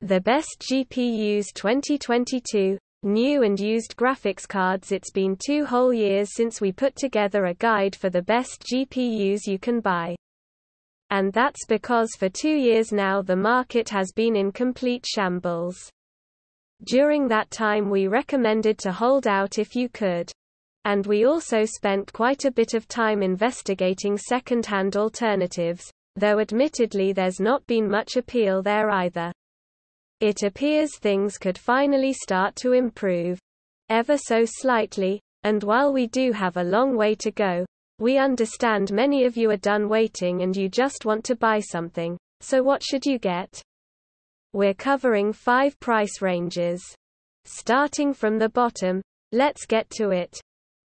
The Best GPUs 2022, New and used graphics cards It's been two whole years since we put together a guide for the best GPUs you can buy. And that's because for two years now the market has been in complete shambles. During that time we recommended to hold out if you could. And we also spent quite a bit of time investigating second-hand alternatives, though admittedly there's not been much appeal there either. It appears things could finally start to improve. Ever so slightly, and while we do have a long way to go, we understand many of you are done waiting and you just want to buy something, so what should you get? We're covering five price ranges. Starting from the bottom, let's get to it.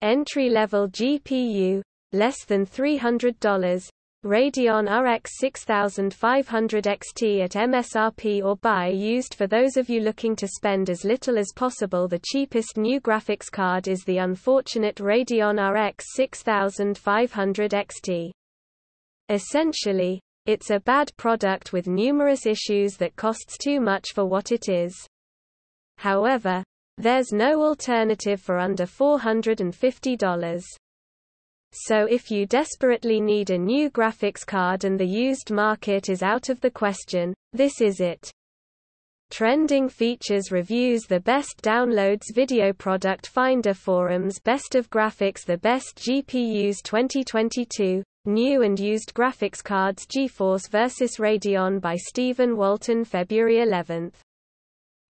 Entry-level GPU, less than $300, Radeon RX 6500 XT at MSRP or buy used For those of you looking to spend as little as possible the cheapest new graphics card is the unfortunate Radeon RX 6500 XT. Essentially, it's a bad product with numerous issues that costs too much for what it is. However, there's no alternative for under $450. So if you desperately need a new graphics card and the used market is out of the question, this is it. Trending Features reviews the best downloads video product finder forums Best of Graphics The best GPUs 2022, New and used graphics cards GeForce vs Radeon by Steven Walton February 11.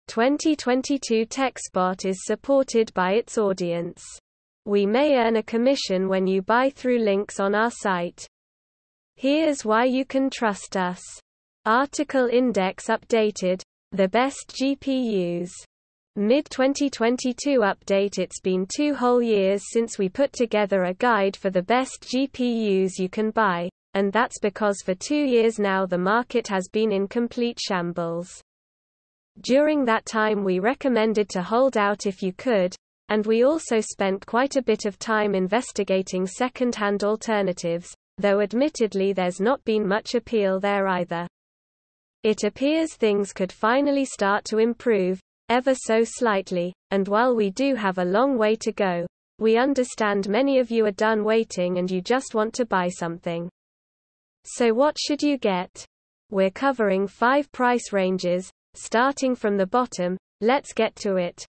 2022 TechSpot is supported by its audience. We may earn a commission when you buy through links on our site. Here's why you can trust us. Article Index Updated The Best GPUs. Mid 2022 update It's been two whole years since we put together a guide for the best GPUs you can buy, and that's because for two years now the market has been in complete shambles. During that time we recommended to hold out if you could, and we also spent quite a bit of time investigating second-hand alternatives, though admittedly there's not been much appeal there either. It appears things could finally start to improve, ever so slightly, and while we do have a long way to go, we understand many of you are done waiting and you just want to buy something. So what should you get? We're covering five price ranges, starting from the bottom, let's get to it.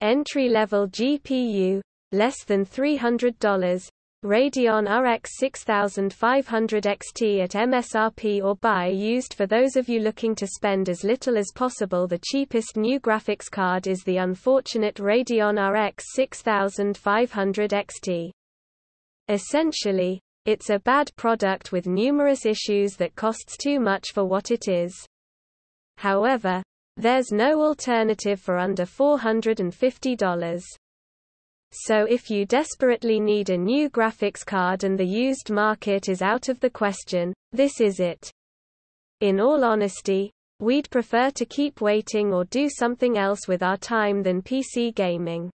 Entry-level GPU, less than $300, Radeon RX 6500 XT at MSRP or buy used For those of you looking to spend as little as possible the cheapest new graphics card is the unfortunate Radeon RX 6500 XT. Essentially, it's a bad product with numerous issues that costs too much for what it is. However, there's no alternative for under $450. So if you desperately need a new graphics card and the used market is out of the question, this is it. In all honesty, we'd prefer to keep waiting or do something else with our time than PC gaming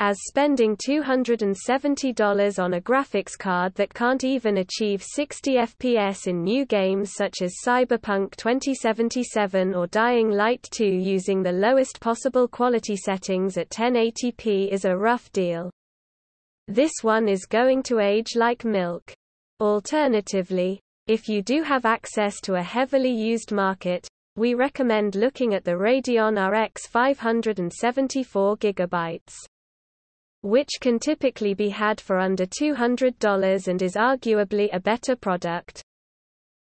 as spending $270 on a graphics card that can't even achieve 60 FPS in new games such as Cyberpunk 2077 or Dying Light 2 using the lowest possible quality settings at 1080p is a rough deal. This one is going to age like milk. Alternatively, if you do have access to a heavily used market, we recommend looking at the Radeon RX 574 GB which can typically be had for under $200 and is arguably a better product.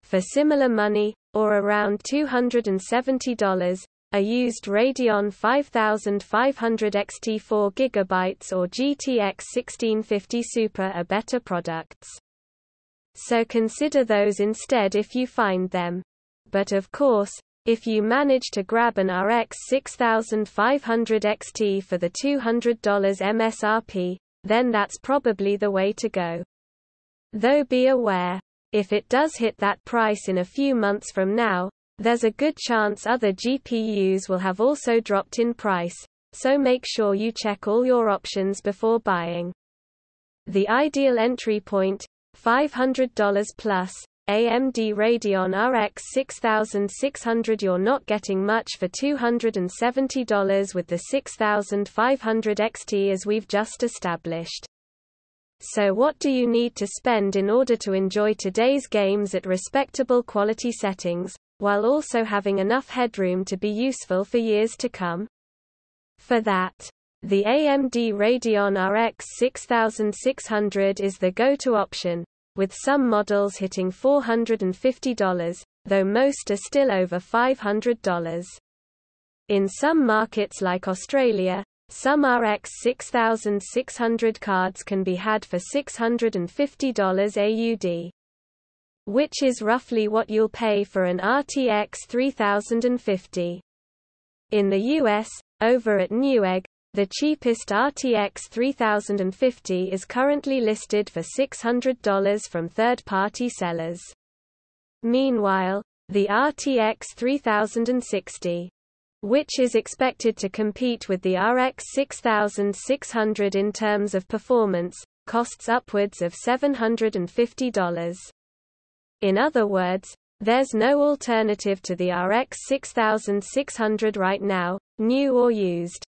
For similar money, or around $270, a used Radeon 5500 XT 4 GB or GTX 1650 Super are better products. So consider those instead if you find them. But of course, if you manage to grab an RX 6500 XT for the $200 MSRP, then that's probably the way to go. Though be aware, if it does hit that price in a few months from now, there's a good chance other GPUs will have also dropped in price, so make sure you check all your options before buying. The ideal entry point, $500 plus, AMD Radeon RX 6600 You're not getting much for $270 with the 6500 XT as we've just established. So what do you need to spend in order to enjoy today's games at respectable quality settings, while also having enough headroom to be useful for years to come? For that, the AMD Radeon RX 6600 is the go-to option, with some models hitting $450, though most are still over $500. In some markets like Australia, some RX 6600 cards can be had for $650 AUD. Which is roughly what you'll pay for an RTX 3050. In the US, over at Newegg, the cheapest RTX 3050 is currently listed for $600 from third-party sellers. Meanwhile, the RTX 3060 which is expected to compete with the RX 6600 in terms of performance, costs upwards of $750. In other words, there's no alternative to the RX 6600 right now, new or used.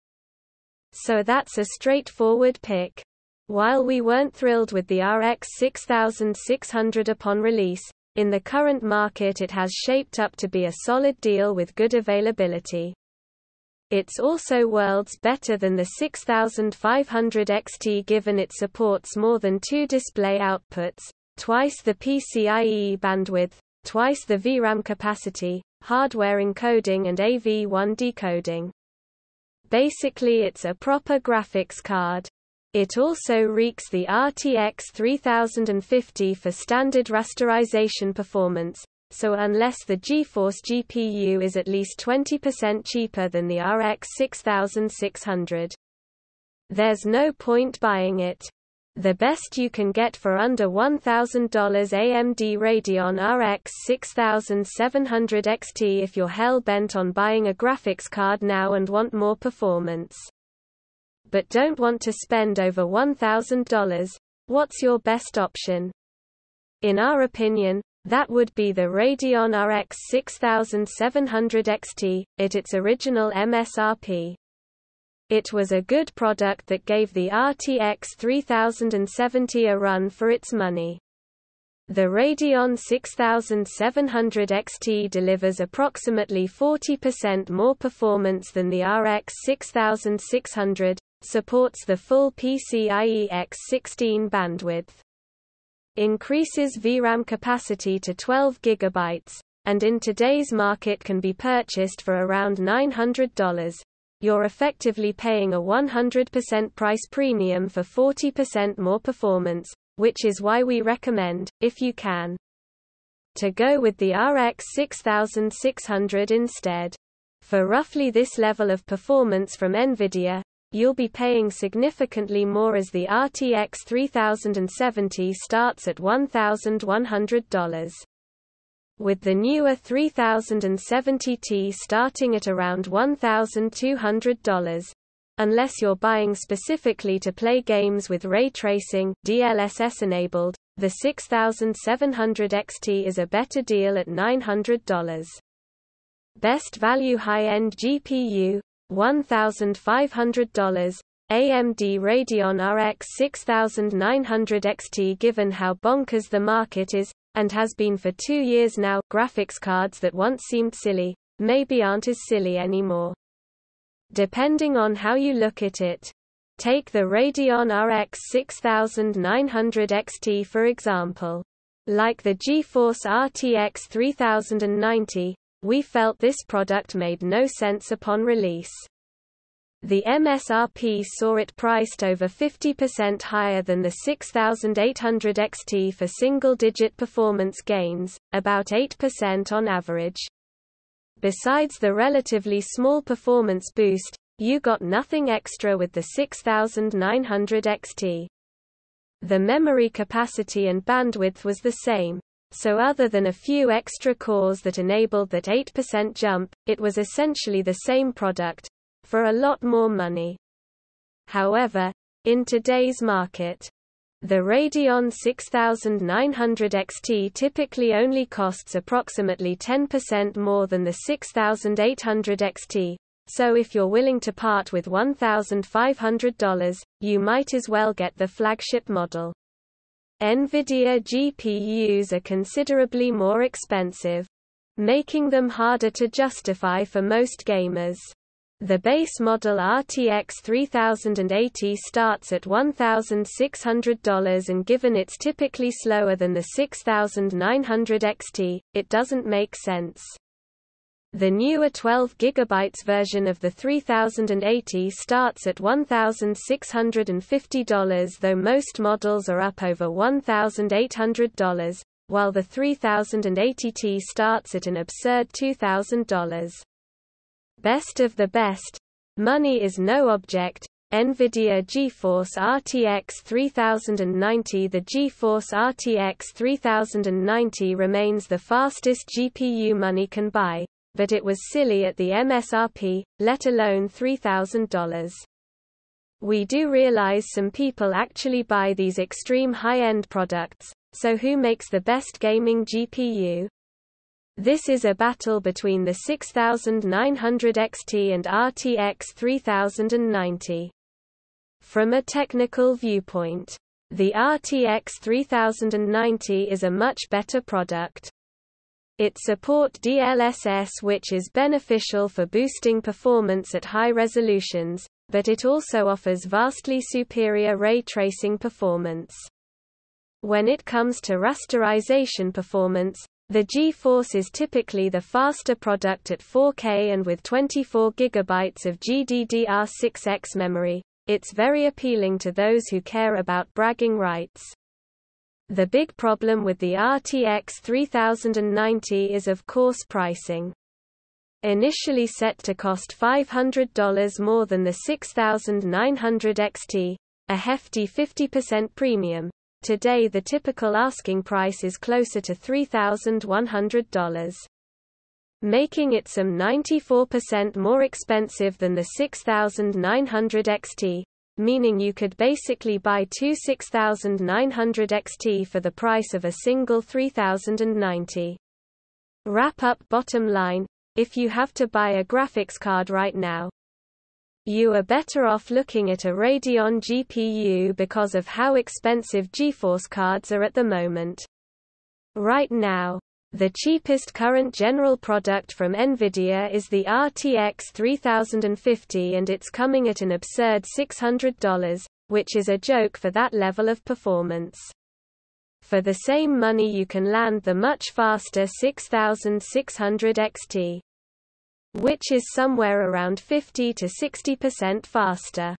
So that's a straightforward pick. While we weren't thrilled with the RX 6600 upon release, in the current market it has shaped up to be a solid deal with good availability. It's also worlds better than the 6500 XT given it supports more than two display outputs, twice the PCIe bandwidth, twice the VRAM capacity, hardware encoding and AV1 decoding. Basically it's a proper graphics card. It also reeks the RTX 3050 for standard rasterization performance, so unless the GeForce GPU is at least 20% cheaper than the RX 6600, there's no point buying it. The best you can get for under $1,000 AMD Radeon RX 6700 XT if you're hell-bent on buying a graphics card now and want more performance. But don't want to spend over $1,000, what's your best option? In our opinion, that would be the Radeon RX 6700 XT, at its original MSRP. It was a good product that gave the RTX 3070 a run for its money. The Radeon 6700 XT delivers approximately 40% more performance than the RX 6600, supports the full PCIe X16 bandwidth increases VRAM capacity to 12 GB, and in today's market can be purchased for around $900. You're effectively paying a 100% price premium for 40% more performance, which is why we recommend, if you can, to go with the RX 6600 instead. For roughly this level of performance from NVIDIA, you'll be paying significantly more as the RTX 3070 starts at $1,100. With the newer 3070T starting at around $1,200. Unless you're buying specifically to play games with ray tracing DLSS enabled, the 6700 XT is a better deal at $900. Best value high-end GPU, $1,500, AMD Radeon RX 6900 XT Given how bonkers the market is, and has been for two years now, graphics cards that once seemed silly, maybe aren't as silly anymore. Depending on how you look at it. Take the Radeon RX 6900 XT for example. Like the GeForce RTX 3090, we felt this product made no sense upon release. The MSRP saw it priced over 50% higher than the 6800 XT for single-digit performance gains, about 8% on average. Besides the relatively small performance boost, you got nothing extra with the 6900 XT. The memory capacity and bandwidth was the same, so other than a few extra cores that enabled that 8% jump, it was essentially the same product, for a lot more money. However, in today's market, The Radeon 6900 XT typically only costs approximately 10% more than the 6800 XT, so if you're willing to part with $1,500, you might as well get the flagship model. NVIDIA GPUs are considerably more expensive, making them harder to justify for most gamers. The base model RTX 3080 starts at $1,600 and given it's typically slower than the 6900 XT, it doesn't make sense. The newer 12 GB version of the 3080 starts at $1,650 though most models are up over $1,800, while the 3080Ti starts at an absurd $2,000. Best of the best. Money is no object. NVIDIA GeForce RTX 3090 The GeForce RTX 3090 remains the fastest GPU money can buy, but it was silly at the MSRP, let alone $3,000. We do realize some people actually buy these extreme high-end products, so who makes the best gaming GPU? This is a battle between the 6900 XT and RTX 3090. From a technical viewpoint, the RTX 3090 is a much better product. It support DLSS which is beneficial for boosting performance at high resolutions, but it also offers vastly superior ray tracing performance. When it comes to rasterization performance, the GeForce is typically the faster product at 4K and with 24 GB of GDDR6X memory. It's very appealing to those who care about bragging rights. The big problem with the RTX 3090 is of course pricing. Initially set to cost $500 more than the 6900 XT, a hefty 50% premium, Today the typical asking price is closer to $3,100. Making it some 94% more expensive than the 6900 XT, meaning you could basically buy two 6900 XT for the price of a single 3090. Wrap up bottom line, if you have to buy a graphics card right now, you are better off looking at a Radeon GPU because of how expensive GeForce cards are at the moment. Right now, the cheapest current general product from NVIDIA is the RTX 3050 and it's coming at an absurd $600, which is a joke for that level of performance. For the same money you can land the much faster 6600 XT which is somewhere around 50 to 60% faster.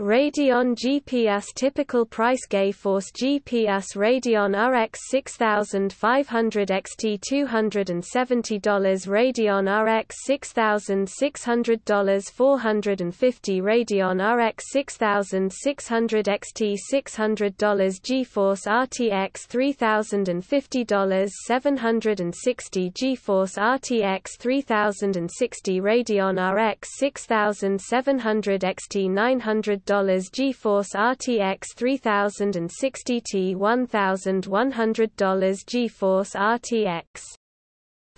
Radeon GPS typical price GeForce GPS Radeon RX 6500 XT $270 Radeon RX $6600 $450 Radeon RX 6600 XT $600 GeForce RTX $3050 $760 GeForce RTX 3060 Radeon RX 6700 XT $900 GeForce RTX 3060 T $1,100 GeForce RTX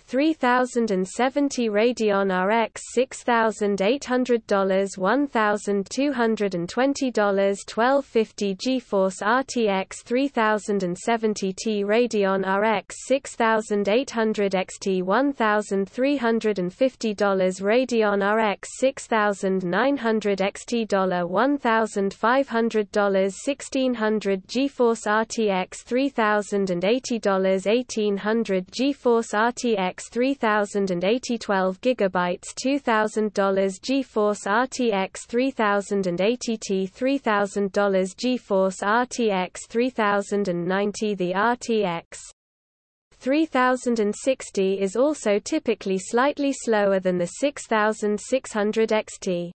3070 Radeon RX $6,800 $1,220 1250 GeForce RTX 3070 Ti Radeon RX 6800 XT $1,350 Radeon RX 6900 XT $1,500 $1,600 GeForce RTX $3,080 $1,800 GeForce RTX RTX 3080 12 GB $2,000 GeForce RTX 3080 Ti $3,000 GeForce RTX 3090 The RTX 3060 is also typically slightly slower than the 6600 XT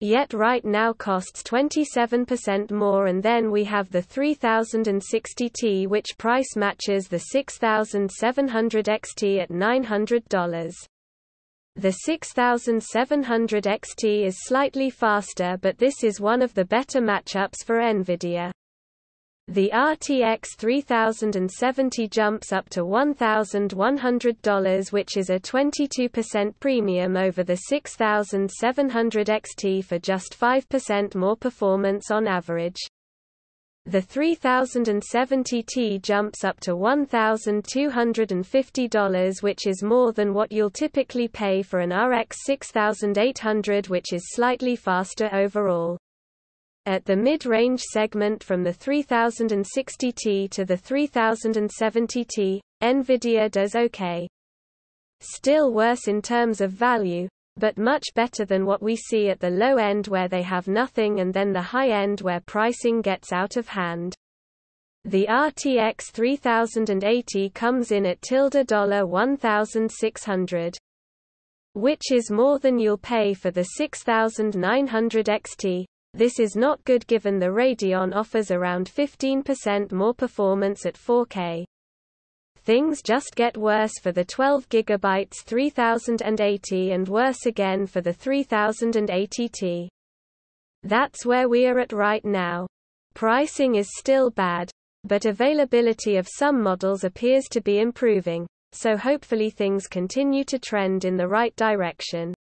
yet right now costs 27% more and then we have the 3060T which price matches the 6700 XT at $900. The 6700 XT is slightly faster but this is one of the better matchups for NVIDIA. The RTX 3070 jumps up to $1,100 which is a 22% premium over the 6700 XT for just 5% more performance on average. The 3070T jumps up to $1,250 which is more than what you'll typically pay for an RX 6800 which is slightly faster overall. At the mid-range segment from the 3060T to the 3070T, NVIDIA does okay. Still worse in terms of value, but much better than what we see at the low end where they have nothing and then the high end where pricing gets out of hand. The RTX 3080 comes in at tilde dollar 1600 which is more than you'll pay for the 6900 XT, this is not good given the Radeon offers around 15% more performance at 4K. Things just get worse for the 12 GB 3080 and worse again for the 3080T. That's where we are at right now. Pricing is still bad, but availability of some models appears to be improving, so hopefully things continue to trend in the right direction.